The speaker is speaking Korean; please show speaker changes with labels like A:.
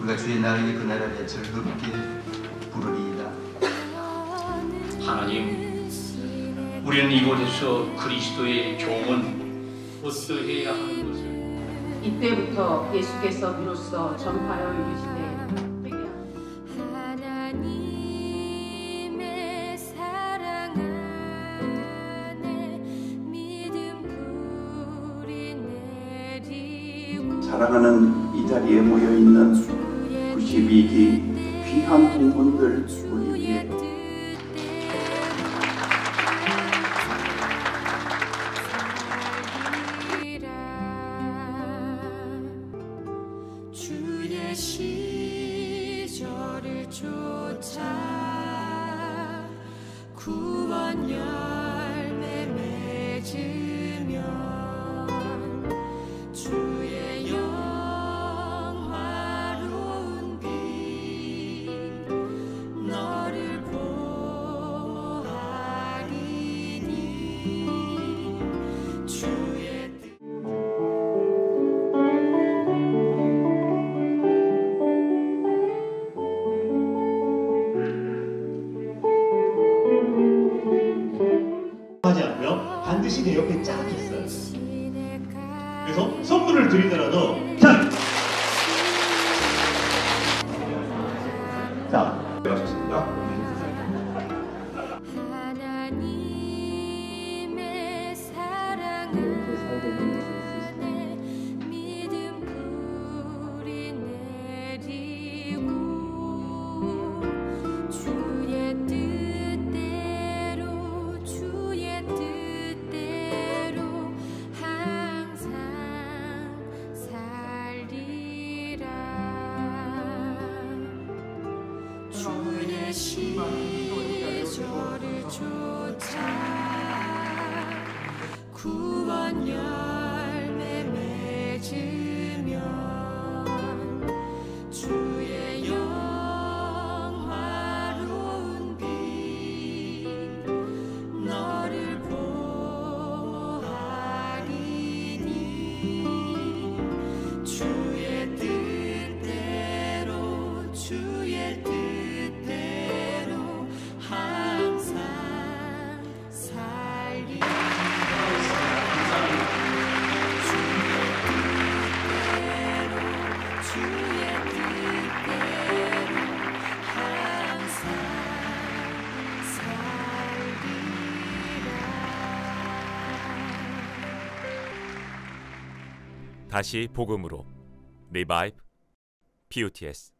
A: 그가 주의 나에게 그 나라에 즐겁게 부르리이다.
B: 하나님, 우리는 이곳에서 그리스도의 종은 어떠해야 하는 것을
C: 이때부터 예수께서 비로소 전파여 이르시되
D: 사랑
E: 사랑하는 이 자리에 모여 있는 92기 귀한 동문들 우리 위해
D: 주의 시절을 쫓아 구원 열
F: 하지 않고요. 반드시 내 옆에 쫙 있어요. 그래서 선물을 드리더라도 자, 자,
D: 하나님의 사랑 안 시절을 쫓아 구원 열
G: 다시 복음으로. 리바이브. PUTS